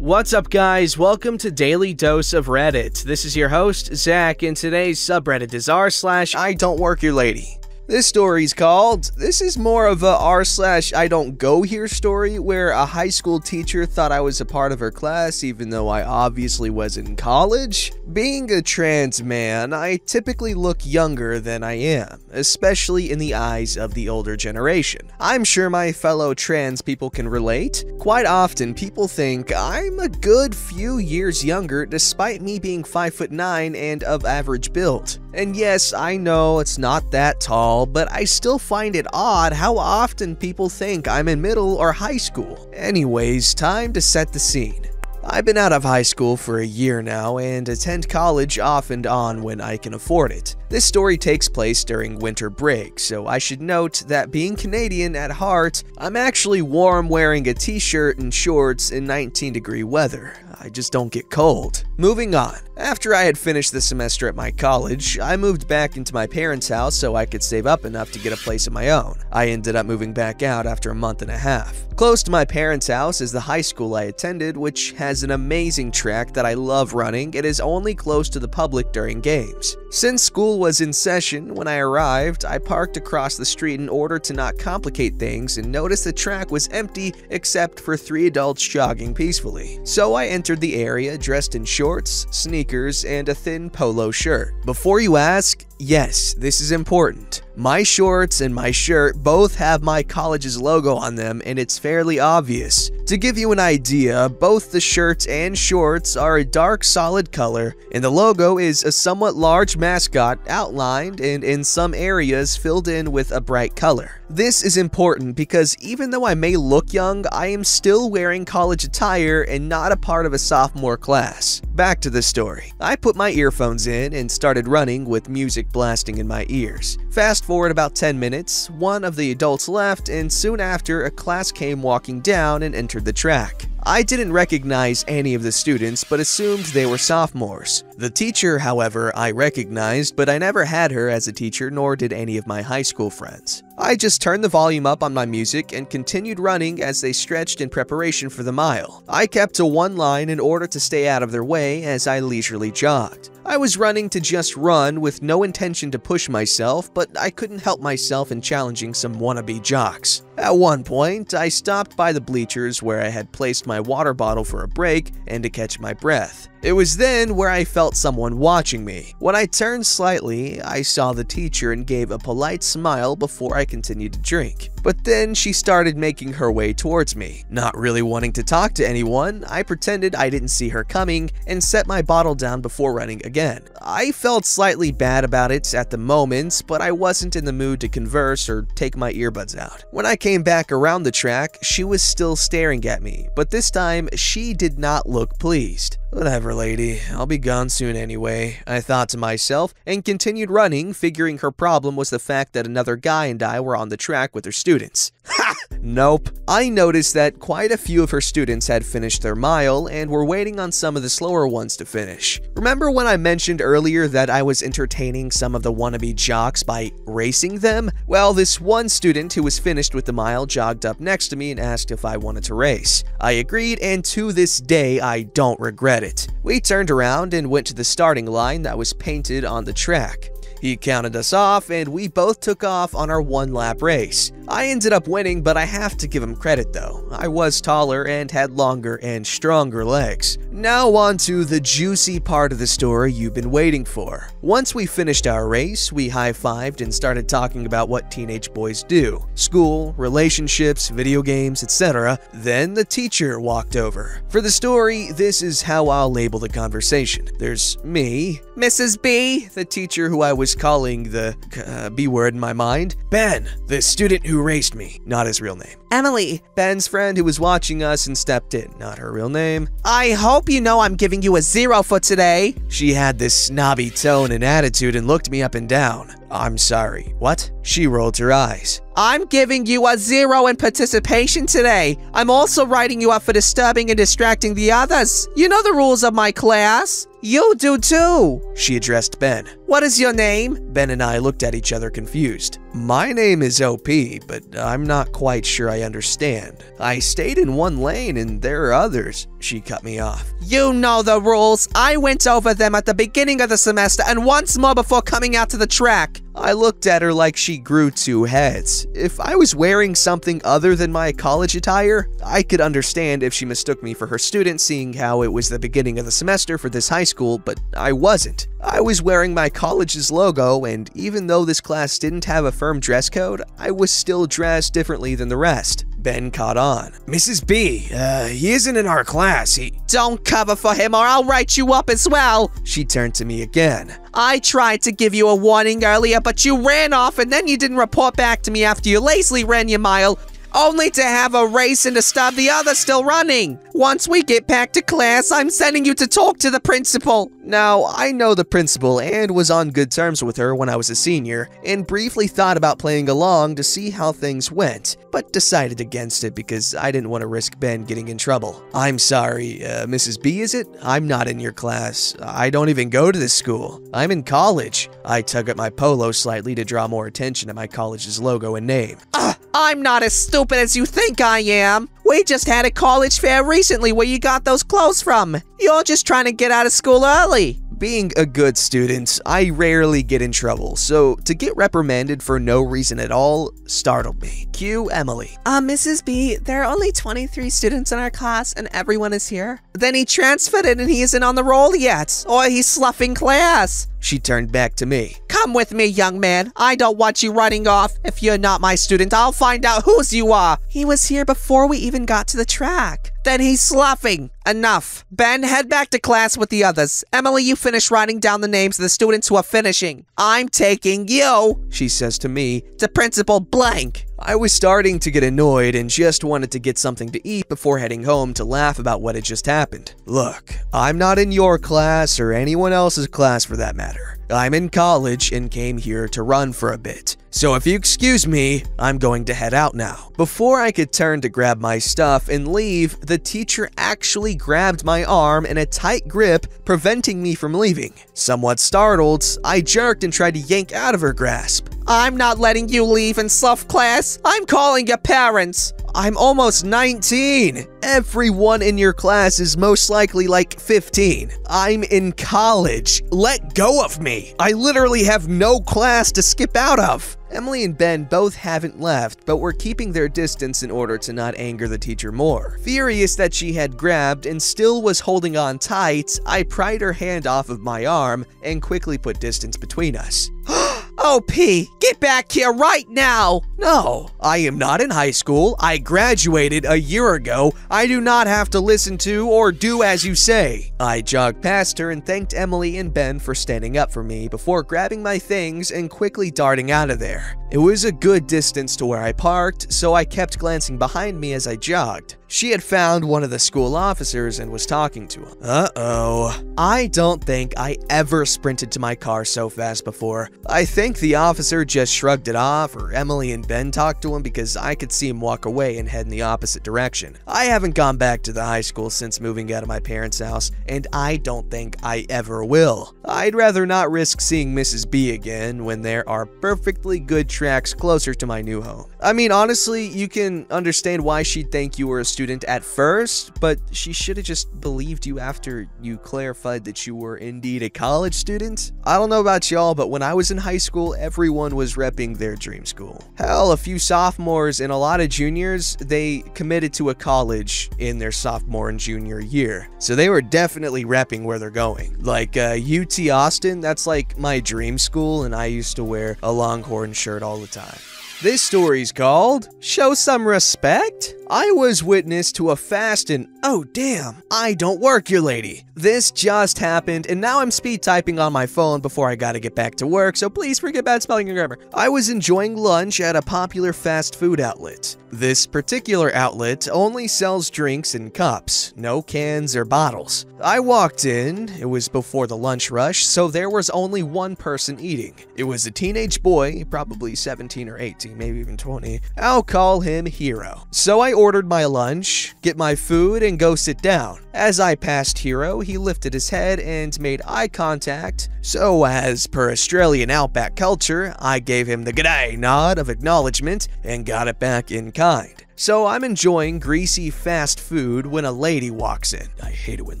What's up, guys? Welcome to Daily Dose of Reddit. This is your host, Zach, and today's subreddit is r slash I don't work here lady. This story's called, this is more of a r slash I don't go here story where a high school teacher thought I was a part of her class even though I obviously was in college. Being a trans man, I typically look younger than I am, especially in the eyes of the older generation. I'm sure my fellow trans people can relate. Quite often, people think I'm a good few years younger despite me being 5 foot 9 and of average build. And yes, I know it's not that tall, but I still find it odd how often people think I'm in middle or high school. Anyways, time to set the scene. I've been out of high school for a year now and attend college off and on when I can afford it. This story takes place during winter break, so I should note that being Canadian at heart, I'm actually warm wearing a t-shirt and shorts in 19 degree weather. I just don't get cold. Moving on. After I had finished the semester at my college, I moved back into my parents' house so I could save up enough to get a place of my own. I ended up moving back out after a month and a half. Close to my parents' house is the high school I attended, which has an amazing track that I love running. It is only closed to the public during games. Since school was in session, when I arrived, I parked across the street in order to not complicate things and noticed the track was empty except for three adults jogging peacefully. So I entered the area dressed in shorts, sneakers, and a thin polo shirt. Before you ask, yes, this is important. My shorts and my shirt both have my college's logo on them and it's fairly obvious. To give you an idea, both the shirts and shorts are a dark solid color and the logo is a somewhat large mascot outlined and in some areas filled in with a bright color. This is important because even though I may look young, I am still wearing college attire and not a part of a sophomore class. Back to the story. I put my earphones in and started running with music blasting in my ears. Fast forward about 10 minutes, one of the adults left, and soon after, a class came walking down and entered the track. I didn't recognize any of the students, but assumed they were sophomores. The teacher, however, I recognized, but I never had her as a teacher, nor did any of my high school friends. I just turned the volume up on my music and continued running as they stretched in preparation for the mile. I kept to one line in order to stay out of their way as I leisurely jogged. I was running to just run with no intention to push myself, but I couldn't help myself in challenging some wannabe jocks. At one point, I stopped by the bleachers where I had placed my water bottle for a break and to catch my breath. It was then where I felt someone watching me. When I turned slightly, I saw the teacher and gave a polite smile before I continued to drink. But then she started making her way towards me. Not really wanting to talk to anyone, I pretended I didn't see her coming and set my bottle down before running again. I felt slightly bad about it at the moment, but I wasn't in the mood to converse or take my earbuds out. When I came back around the track, she was still staring at me, but this time she did not look pleased. Whatever, lady. I'll be gone soon anyway, I thought to myself, and continued running, figuring her problem was the fact that another guy and I were on the track with her students. Nope. I noticed that quite a few of her students had finished their mile and were waiting on some of the slower ones to finish. Remember when I mentioned earlier that I was entertaining some of the wannabe jocks by racing them? Well, this one student who was finished with the mile jogged up next to me and asked if I wanted to race. I agreed, and to this day, I don't regret it. We turned around and went to the starting line that was painted on the track. He counted us off, and we both took off on our one lap race. I ended up winning, but I have to give him credit though. I was taller and had longer and stronger legs. Now on to the juicy part of the story you've been waiting for. Once we finished our race, we high-fived and started talking about what teenage boys do. School, relationships, video games, etc. Then the teacher walked over. For the story, this is how I'll label the conversation. There's me, Mrs. B, the teacher who I was calling the uh, B word in my mind, Ben, the student who raced me, not his real name. Emily, Ben's friend who was watching us and stepped in, not her real name. I hope you know I'm giving you a zero for today. She had this snobby tone and attitude and looked me up and down. I'm sorry. What? She rolled her eyes. I'm giving you a zero in participation today. I'm also writing you up for disturbing and distracting the others. You know the rules of my class. You do too, she addressed Ben. What is your name? Ben and I looked at each other confused. My name is OP, but I'm not quite sure I understand. I stayed in one lane and there are others. She cut me off. You know the rules. I went over them at the beginning of the semester and once more before coming out to the track. I looked at her like she grew two heads. If I was wearing something other than my college attire, I could understand if she mistook me for her student seeing how it was the beginning of the semester for this high school, but I wasn't. I was wearing my college's logo, and even though this class didn't have a firm dress code, I was still dressed differently than the rest. Ben caught on. Mrs. B, uh, he isn't in our class. He. Don't cover for him or I'll write you up as well. She turned to me again. I tried to give you a warning earlier, but you ran off and then you didn't report back to me after you lazily ran your mile only to have a race and to stop the other still running. Once we get back to class, I'm sending you to talk to the principal. Now, I know the principal and was on good terms with her when I was a senior, and briefly thought about playing along to see how things went, but decided against it because I didn't want to risk Ben getting in trouble. I'm sorry, uh, Mrs. B, is it? I'm not in your class. I don't even go to this school. I'm in college. I tug at my polo slightly to draw more attention to my college's logo and name. Ah, I'm not as stupid as you think I am. We just had a college fair recently where you got those clothes from. You're just trying to get out of school early. Being a good student, I rarely get in trouble, so to get reprimanded for no reason at all startled me. Cue Emily. Uh, Mrs. B, there are only 23 students in our class and everyone is here. Then he transferred it and he isn't on the roll yet, or he's sloughing class. She turned back to me. Come with me, young man. I don't want you running off. If you're not my student, I'll find out whose you are. He was here before we even got to the track. Then he's sloughing. Enough. Ben, head back to class with the others. Emily, you finish writing down the names of the students who are finishing. I'm taking you, she says to me, to Principal Blank. I was starting to get annoyed and just wanted to get something to eat before heading home to laugh about what had just happened. Look, I'm not in your class or anyone else's class for that matter. I'm in college and came here to run for a bit. So if you excuse me, I'm going to head out now. Before I could turn to grab my stuff and leave, the teacher actually grabbed my arm in a tight grip, preventing me from leaving. Somewhat startled, I jerked and tried to yank out of her grasp. I'm not letting you leave in slough class. I'm calling your parents. I'm almost 19. Everyone in your class is most likely like 15. I'm in college. Let go of me. I literally have no class to skip out of. Emily and Ben both haven't left, but were keeping their distance in order to not anger the teacher more. Furious that she had grabbed and still was holding on tight, I pried her hand off of my arm and quickly put distance between us. Oh, OP, get back here right now! No, I am not in high school. I graduated a year ago. I do not have to listen to or do as you say. I jogged past her and thanked Emily and Ben for standing up for me before grabbing my things and quickly darting out of there. It was a good distance to where I parked, so I kept glancing behind me as I jogged. She had found one of the school officers and was talking to him. Uh-oh. I don't think I ever sprinted to my car so fast before. I think the officer just shrugged it off, or Emily and Ben talked to him because I could see him walk away and head in the opposite direction. I haven't gone back to the high school since moving out of my parents' house, and I don't think I ever will. I'd rather not risk seeing Mrs. B again when there are perfectly good tracks closer to my new home. I mean, honestly, you can understand why she'd think you were a student at first, but she should have just believed you after you clarified that you were indeed a college student. I don't know about y'all, but when I was in high school, everyone was repping their dream school. Hell, a few sophomores and a lot of juniors, they committed to a college in their sophomore and junior year. So they were definitely repping where they're going. Like uh, UT Austin, that's like my dream school, and I used to wear a Longhorn shirt all the time. This story's called Show Some Respect? I was witness to a fast and oh damn, I don't work here lady. This just happened and now I'm speed typing on my phone before I gotta get back to work, so please forget bad spelling and grammar. I was enjoying lunch at a popular fast food outlet. This particular outlet only sells drinks in cups, no cans or bottles. I walked in, it was before the lunch rush, so there was only one person eating. It was a teenage boy, probably 17 or 18, maybe even 20. I'll call him Hero. So I ordered my lunch, get my food, and go sit down. As I passed Hero, he lifted his head and made eye contact. So, as per Australian outback culture, I gave him the g'day nod of acknowledgement and got it back in kind. So I'm enjoying greasy fast food when a lady walks in. Hate it when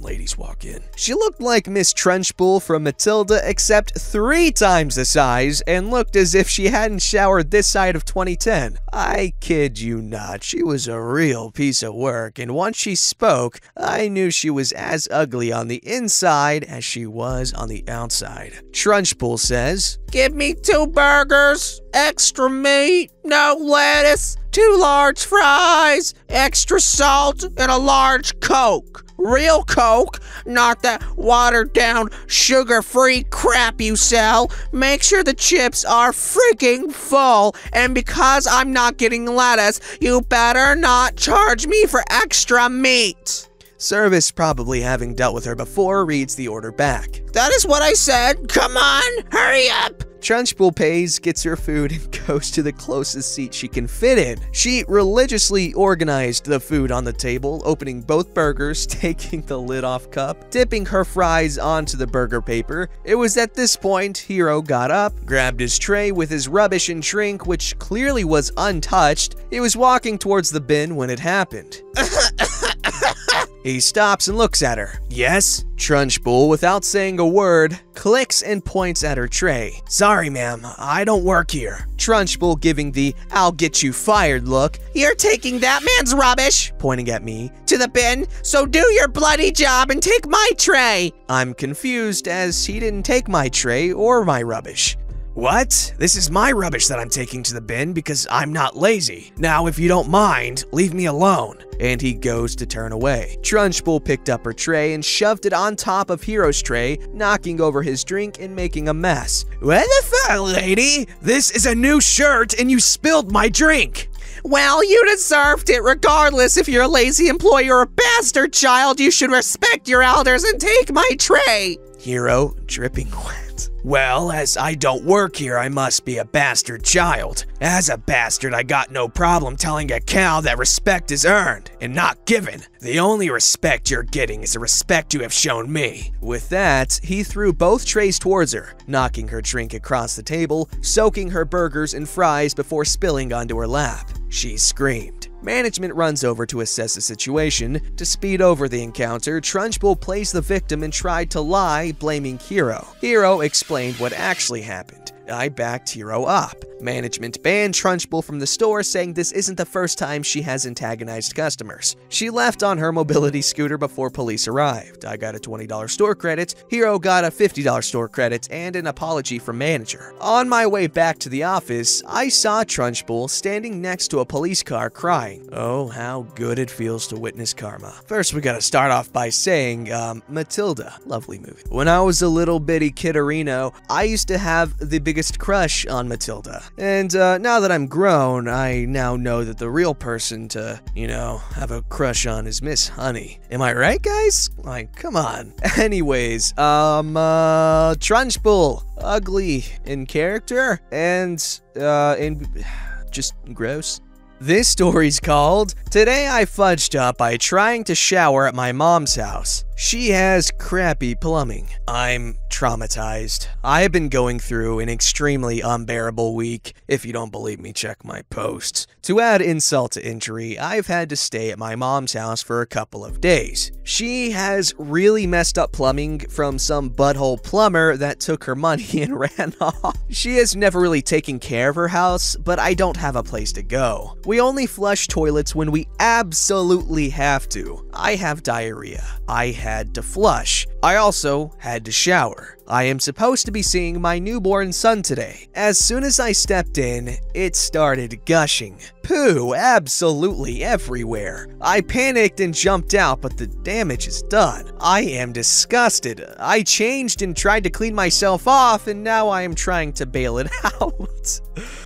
ladies walk in. She looked like Miss Trunchbull from Matilda except three times the size and looked as if she hadn't showered this side of 2010. I kid you not, she was a real piece of work and once she spoke, I knew she was as ugly on the inside as she was on the outside. Trunchbull says, Give me two burgers, extra meat, no lettuce, two large fries, extra salt, and a large Coke. Real Coke, not that watered down, sugar free crap you sell. Make sure the chips are freaking full. And because I'm not getting lettuce, you better not charge me for extra meat. Service, probably having dealt with her before, reads the order back. That is what I said. Come on, hurry up. Trunchbull pays, gets her food, and goes to the closest seat she can fit in. She religiously organized the food on the table, opening both burgers, taking the lid off cup, dipping her fries onto the burger paper. It was at this point Hero got up, grabbed his tray with his rubbish and drink, which clearly was untouched. He was walking towards the bin when it happened. He stops and looks at her. Yes? Trunchbull, without saying a word, clicks and points at her tray. Sorry, ma'am, I don't work here. Trunchbull giving the I'll get you fired look. You're taking that man's rubbish, pointing at me, to the bin, so do your bloody job and take my tray. I'm confused as he didn't take my tray or my rubbish. What? This is my rubbish that I'm taking to the bin because I'm not lazy. Now, if you don't mind, leave me alone. And he goes to turn away. Trunchbull picked up her tray and shoved it on top of Hero's tray, knocking over his drink and making a mess. What the fuck, lady? This is a new shirt and you spilled my drink. Well, you deserved it regardless if you're a lazy employee or a bastard child. You should respect your elders and take my tray. Hero, dripping wet. Well, as I don't work here, I must be a bastard child. As a bastard, I got no problem telling a cow that respect is earned and not given. The only respect you're getting is the respect you have shown me. With that, he threw both trays towards her, knocking her drink across the table, soaking her burgers and fries before spilling onto her lap. She screamed. Management runs over to assess the situation. To speed over the encounter, Trunchbull plays the victim and tried to lie, blaming Hero. Hero explained what actually happened. I backed Hero up. Management banned Trunchbull from the store, saying this isn't the first time she has antagonized customers. She left on her mobility scooter before police arrived. I got a $20 store credit, Hero got a $50 store credit, and an apology from manager. On my way back to the office, I saw Trunchbull standing next to a police car crying. Oh, how good it feels to witness karma. First, we gotta start off by saying, um, Matilda, lovely movie. When I was a little bitty kidderino, I used to have the biggest crush on Matilda. And uh, now that I'm grown, I now know that the real person to, you know, have a crush on is Miss Honey. Am I right, guys? Like, come on. Anyways, um, uh, Trunchbull, ugly in character and, uh, in just gross. This story's called Today I Fudged Up by Trying to Shower at My Mom's House. She has crappy plumbing. I'm traumatized. I have been going through an extremely unbearable week. If you don't believe me, check my posts. To add insult to injury, I've had to stay at my mom's house for a couple of days. She has really messed up plumbing from some butthole plumber that took her money and ran off. She has never really taken care of her house, but I don't have a place to go. We only flush toilets when we absolutely have to. I have diarrhea. I had to flush. I also had to shower. I am supposed to be seeing my newborn son today. As soon as I stepped in, it started gushing. Poo absolutely everywhere. I panicked and jumped out, but the damage is done. I am disgusted. I changed and tried to clean myself off, and now I am trying to bail it out.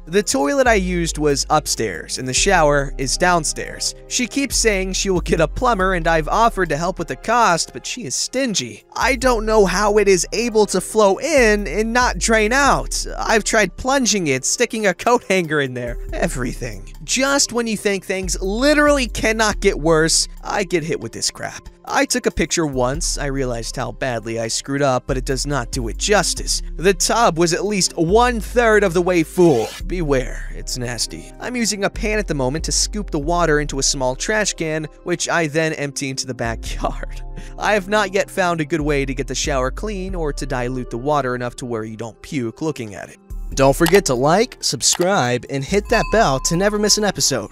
The toilet I used was upstairs, and the shower is downstairs. She keeps saying she will get a plumber, and I've offered to help with the cost, but she is stingy. I don't know how it is able to flow in and not drain out. I've tried plunging it, sticking a coat hanger in there, everything. Just when you think things literally cannot get worse, I get hit with this crap. I took a picture once, I realized how badly I screwed up, but it does not do it justice. The tub was at least one third of the way full. Beware, it's nasty. I'm using a pan at the moment to scoop the water into a small trash can, which I then empty into the backyard. I have not yet found a good way to get the shower clean or to dilute the water enough to where you don't puke looking at it. Don't forget to like, subscribe, and hit that bell to never miss an episode.